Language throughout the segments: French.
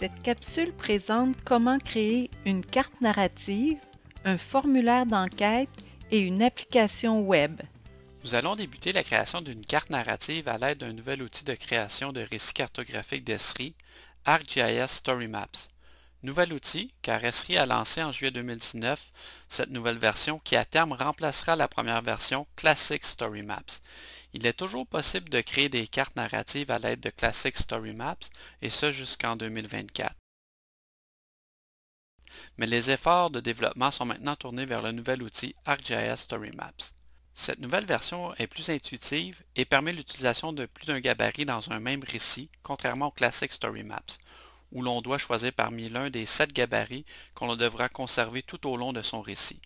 Cette capsule présente comment créer une carte narrative, un formulaire d'enquête et une application web. Nous allons débuter la création d'une carte narrative à l'aide d'un nouvel outil de création de récits cartographiques d'Esri, ArcGIS Story Maps. Nouvel outil, car a lancé en juillet 2019 cette nouvelle version qui à terme remplacera la première version Classic Story Maps. Il est toujours possible de créer des cartes narratives à l'aide de Classic Story Maps, et ce jusqu'en 2024. Mais les efforts de développement sont maintenant tournés vers le nouvel outil ArcGIS Story Maps. Cette nouvelle version est plus intuitive et permet l'utilisation de plus d'un gabarit dans un même récit, contrairement au Classic Story Maps où l'on doit choisir parmi l'un des sept gabarits qu'on devra conserver tout au long de son récit.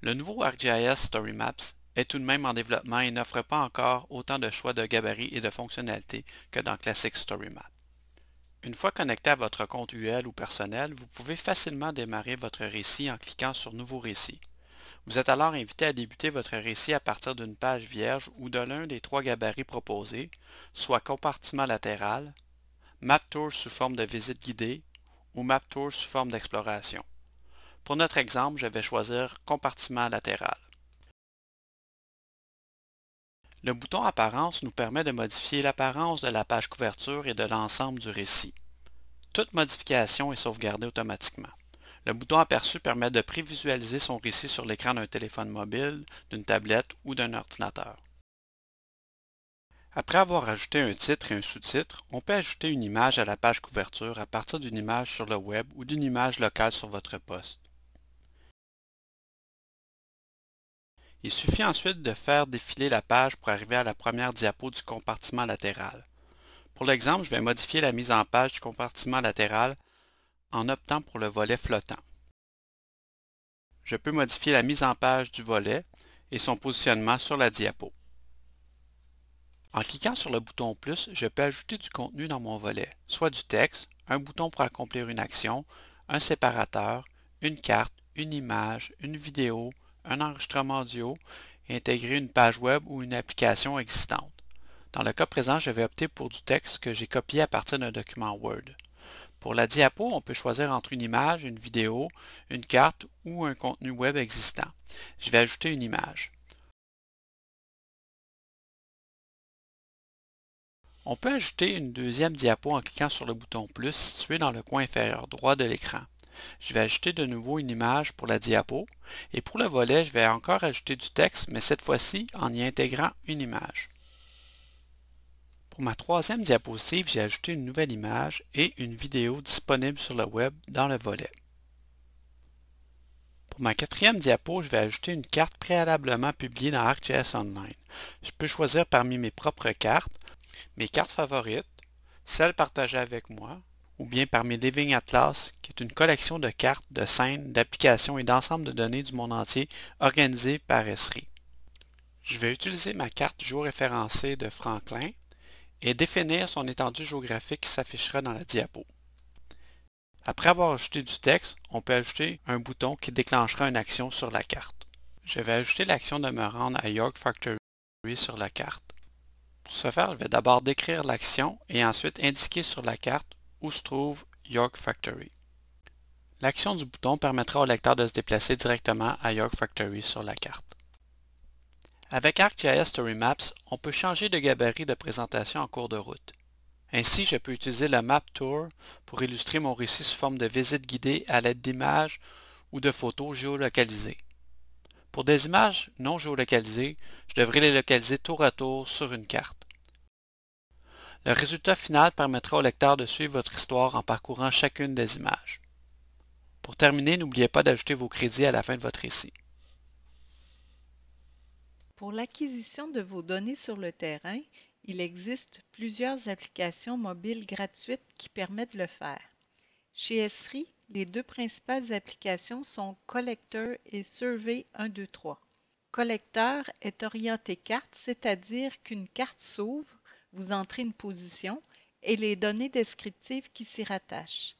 Le nouveau ArcGIS Story Maps est tout de même en développement et n'offre pas encore autant de choix de gabarits et de fonctionnalités que dans Classic Story Map. Une fois connecté à votre compte UL ou personnel, vous pouvez facilement démarrer votre récit en cliquant sur Nouveau récit. Vous êtes alors invité à débuter votre récit à partir d'une page vierge ou de l'un des trois gabarits proposés, soit compartiment latéral, Map Tour sous forme de visite guidée ou Map Tour sous forme d'exploration. Pour notre exemple, je vais choisir Compartiment latéral. Le bouton Apparence nous permet de modifier l'apparence de la page couverture et de l'ensemble du récit. Toute modification est sauvegardée automatiquement. Le bouton Aperçu permet de prévisualiser son récit sur l'écran d'un téléphone mobile, d'une tablette ou d'un ordinateur. Après avoir ajouté un titre et un sous-titre, on peut ajouter une image à la page couverture à partir d'une image sur le web ou d'une image locale sur votre poste. Il suffit ensuite de faire défiler la page pour arriver à la première diapo du compartiment latéral. Pour l'exemple, je vais modifier la mise en page du compartiment latéral en optant pour le volet flottant. Je peux modifier la mise en page du volet et son positionnement sur la diapo. En cliquant sur le bouton plus, je peux ajouter du contenu dans mon volet, soit du texte, un bouton pour accomplir une action, un séparateur, une carte, une image, une vidéo, un enregistrement audio et intégrer une page web ou une application existante. Dans le cas présent, je vais opter pour du texte que j'ai copié à partir d'un document Word. Pour la diapo, on peut choisir entre une image, une vidéo, une carte ou un contenu web existant. Je vais ajouter une image. On peut ajouter une deuxième diapo en cliquant sur le bouton plus situé dans le coin inférieur droit de l'écran. Je vais ajouter de nouveau une image pour la diapo et pour le volet, je vais encore ajouter du texte, mais cette fois-ci en y intégrant une image. Pour ma troisième diapositive, j'ai ajouté une nouvelle image et une vidéo disponible sur le web dans le volet. Pour ma quatrième diapo, je vais ajouter une carte préalablement publiée dans ArcGIS Online. Je peux choisir parmi mes propres cartes mes cartes favorites, celles partagées avec moi, ou bien par mes Living Atlas, qui est une collection de cartes, de scènes, d'applications et d'ensemble de données du monde entier organisées par Esri. Je vais utiliser ma carte géoréférencée de Franklin et définir son étendue géographique qui s'affichera dans la diapo. Après avoir ajouté du texte, on peut ajouter un bouton qui déclenchera une action sur la carte. Je vais ajouter l'action de me rendre à York Factory sur la carte. Pour ce faire, je vais d'abord décrire l'action et ensuite indiquer sur la carte où se trouve York Factory. L'action du bouton permettra au lecteur de se déplacer directement à York Factory sur la carte. Avec ArcGIS Story Maps, on peut changer de gabarit de présentation en cours de route. Ainsi, je peux utiliser le Map Tour pour illustrer mon récit sous forme de visite guidée à l'aide d'images ou de photos géolocalisées. Pour des images non géolocalisées, je devrais les localiser tour à tour sur une carte. Le résultat final permettra au lecteur de suivre votre histoire en parcourant chacune des images. Pour terminer, n'oubliez pas d'ajouter vos crédits à la fin de votre récit. Pour l'acquisition de vos données sur le terrain, il existe plusieurs applications mobiles gratuites qui permettent de le faire. Chez Esri, les deux principales applications sont Collector et Survey 123. Collector est orienté carte, c'est-à-dire qu'une carte s'ouvre, vous entrez une position et les données descriptives qui s'y rattachent.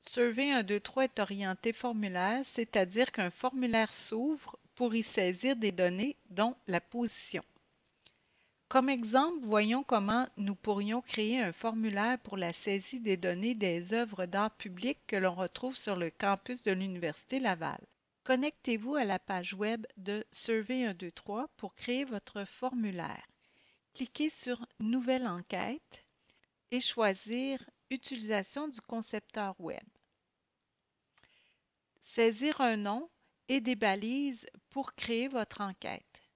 Survey 123 est orienté formulaire, c'est-à-dire qu'un formulaire s'ouvre pour y saisir des données dont la position. Comme exemple, voyons comment nous pourrions créer un formulaire pour la saisie des données des œuvres d'art public que l'on retrouve sur le campus de l'Université Laval. Connectez-vous à la page web de Survey 123 pour créer votre formulaire. Cliquez sur Nouvelle enquête et choisir Utilisation du concepteur web. Saisir un nom et des balises pour créer votre enquête.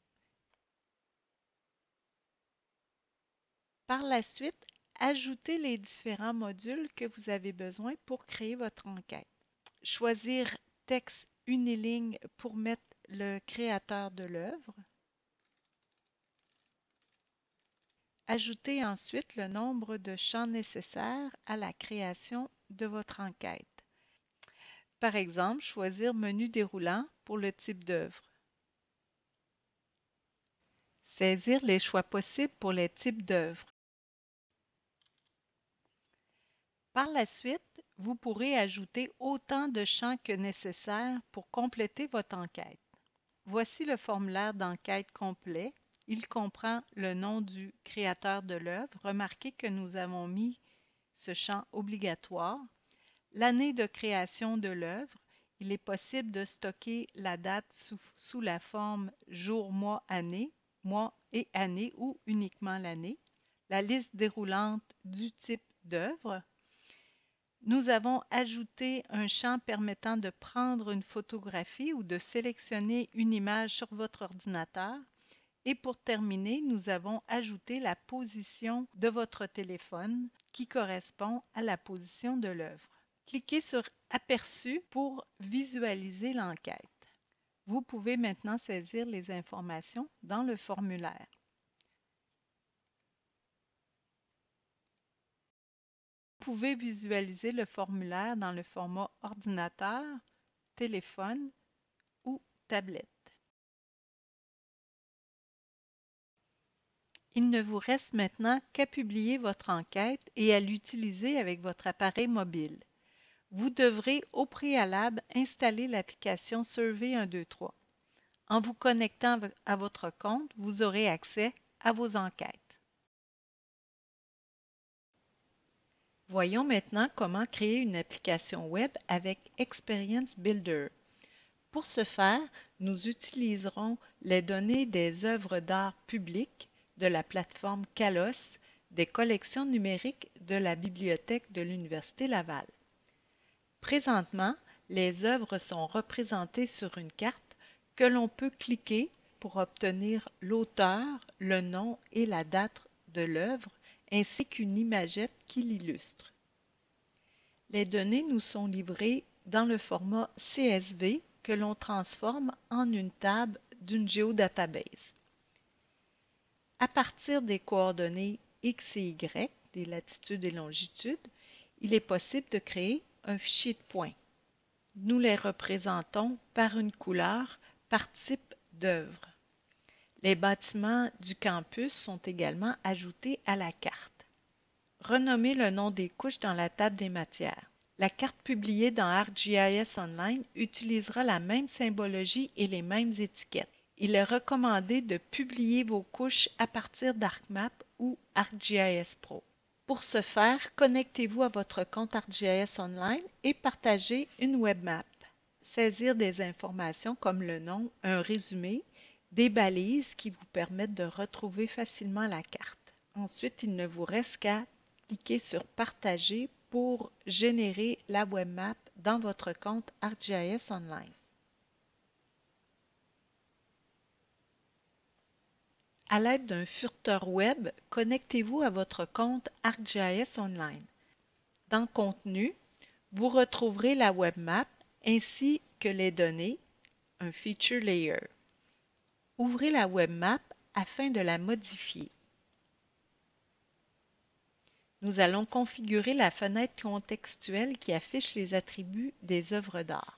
Par la suite, ajoutez les différents modules que vous avez besoin pour créer votre enquête. Choisir texte uniligne pour mettre le créateur de l'œuvre. Ajoutez ensuite le nombre de champs nécessaires à la création de votre enquête. Par exemple, choisir menu déroulant pour le type d'œuvre. Saisir les choix possibles pour les types d'œuvres. Par la suite, vous pourrez ajouter autant de champs que nécessaire pour compléter votre enquête. Voici le formulaire d'enquête complet. Il comprend le nom du créateur de l'œuvre. Remarquez que nous avons mis ce champ obligatoire. L'année de création de l'œuvre. Il est possible de stocker la date sous, la forme jour, mois, année, mois et année ou uniquement l'année. La liste déroulante du type d'œuvre nous avons ajouté un champ permettant de prendre une photographie ou de sélectionner une image sur votre ordinateur. Et pour terminer, nous avons ajouté la position de votre téléphone qui correspond à la position de l'œuvre. Cliquez sur Aperçu pour visualiser l'enquête. Vous pouvez maintenant saisir les informations dans le formulaire. Pouvez visualiser le formulaire dans le format ordinateur, téléphone ou tablette. Il ne vous reste maintenant qu'à publier votre enquête et à l'utiliser avec votre appareil mobile. Vous devrez au préalable installer l'application Survey 123. En vous connectant à votre compte, vous aurez accès à vos enquêtes. Voyons maintenant comment créer une application web avec Experience Builder. Pour ce faire, nous utiliserons les données des œuvres d'art publiques de la plateforme Calos des collections numériques de la bibliothèque de l'Université Laval. Présentement, les œuvres sont représentées sur une carte que l'on peut cliquer pour obtenir l'auteur, le nom et la date de l'œuvre ainsi qu'une imagette qui l'illustre. Les données nous sont livrées dans le format CSV que l'on transforme en une table d'une géodatabase. À partir des coordonnées X et Y, des latitudes et longitudes, il est possible de créer un fichier de points. Nous les représentons par une couleur par type d'œuvre. Les bâtiments du campus sont également ajoutés à la carte. Renommez le nom des couches dans la table des matières. La carte publiée dans ArcGIS Online utilisera la même symbologie et les mêmes étiquettes. Il est recommandé de publier vos couches à partir d'ArcMap ou ArcGIS Pro. Pour ce faire, connectez-vous à votre compte ArcGIS Online et partagez une webmap. Saisir des informations comme le nom, un résumé, des balises qui vous permettent de retrouver facilement la carte. Ensuite, il ne vous reste qu'à cliquer sur Partager pour générer la webmap dans votre compte ArcGIS Online. À l'aide d'un furteur web, connectez-vous à votre compte ArcGIS Online. Dans Contenu, vous retrouverez la webmap ainsi que les données, un feature layer. Ouvrez la webmap afin de la modifier. Nous allons configurer la fenêtre contextuelle qui affiche les attributs des œuvres d'art.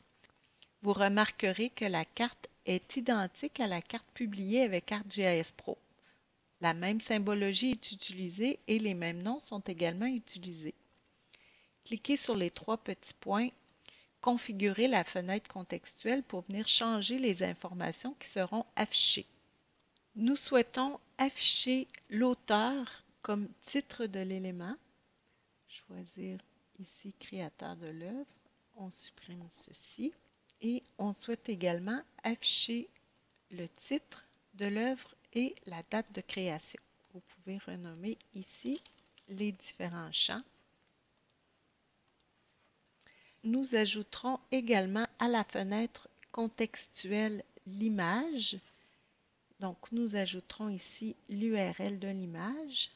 Vous remarquerez que la carte est identique à la carte publiée avec ArcGIS Pro. La même symbologie est utilisée et les mêmes noms sont également utilisés. Cliquez sur les trois petits points Configurer la fenêtre contextuelle pour venir changer les informations qui seront affichées. Nous souhaitons afficher l'auteur comme titre de l'élément. Choisir ici créateur de l'œuvre. On supprime ceci. Et on souhaite également afficher le titre de l'œuvre et la date de création. Vous pouvez renommer ici les différents champs. Nous ajouterons également à la fenêtre contextuelle l'image. Donc, nous ajouterons ici l'URL de l'image.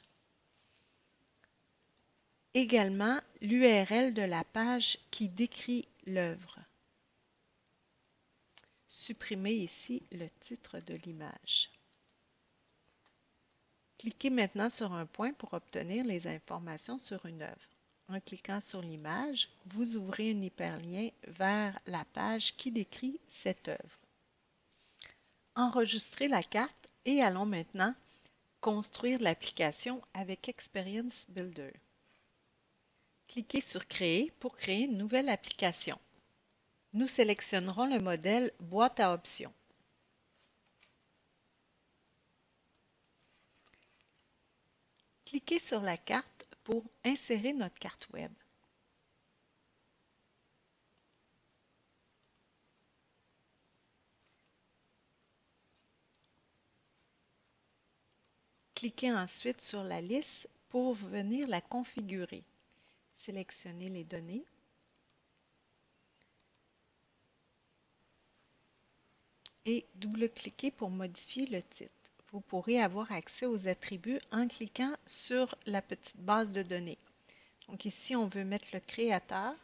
Également, l'URL de la page qui décrit l'œuvre. Supprimez ici le titre de l'image. Cliquez maintenant sur un point pour obtenir les informations sur une œuvre. En cliquant sur l'image, vous ouvrez un hyperlien vers la page qui décrit cette œuvre. Enregistrez la carte et allons maintenant construire l'application avec Experience Builder. Cliquez sur Créer pour créer une nouvelle application. Nous sélectionnerons le modèle Boîte à options. Cliquez sur la carte pour insérer notre carte Web. Cliquez ensuite sur la liste pour venir la configurer. Sélectionnez les données. Et double-cliquez pour modifier le titre vous pourrez avoir accès aux attributs en cliquant sur la petite base de données. Donc ici, on veut mettre le créateur.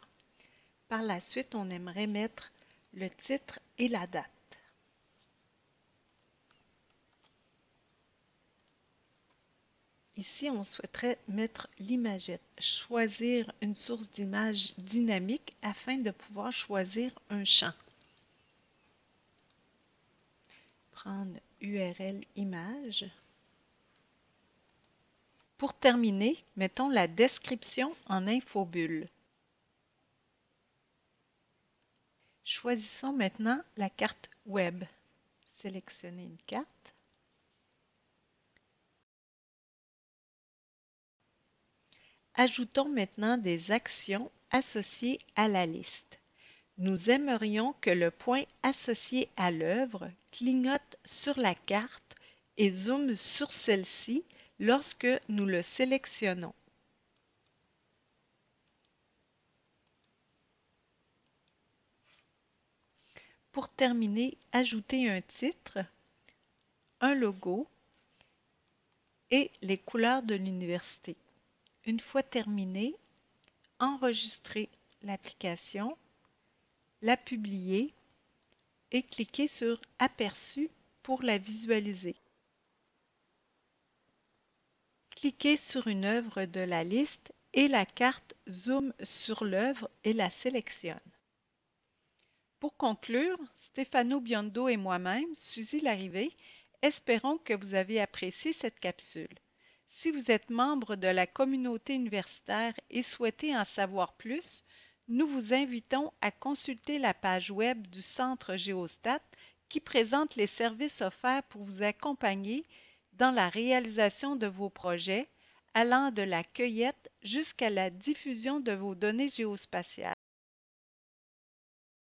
Par la suite, on aimerait mettre le titre et la date. Ici, on souhaiterait mettre l'imagette, choisir une source d'image dynamique afin de pouvoir choisir un champ. Prendre URL image. Pour terminer, mettons la description en infobulle. Choisissons maintenant la carte Web. Sélectionnez une carte. Ajoutons maintenant des actions associées à la liste. Nous aimerions que le point associé à l'œuvre clignote sur la carte et zoome sur celle-ci lorsque nous le sélectionnons. Pour terminer, ajoutez un titre, un logo et les couleurs de l'université. Une fois terminé, enregistrez l'application la publier et cliquez sur Aperçu pour la visualiser. Cliquez sur une œuvre de la liste et la carte zoom sur l'œuvre et la sélectionne. Pour conclure, Stéphano Biondo et moi-même, Suzy Larrivée, espérons que vous avez apprécié cette capsule. Si vous êtes membre de la communauté universitaire et souhaitez en savoir plus, nous vous invitons à consulter la page web du Centre Géostat qui présente les services offerts pour vous accompagner dans la réalisation de vos projets, allant de la cueillette jusqu'à la diffusion de vos données géospatiales.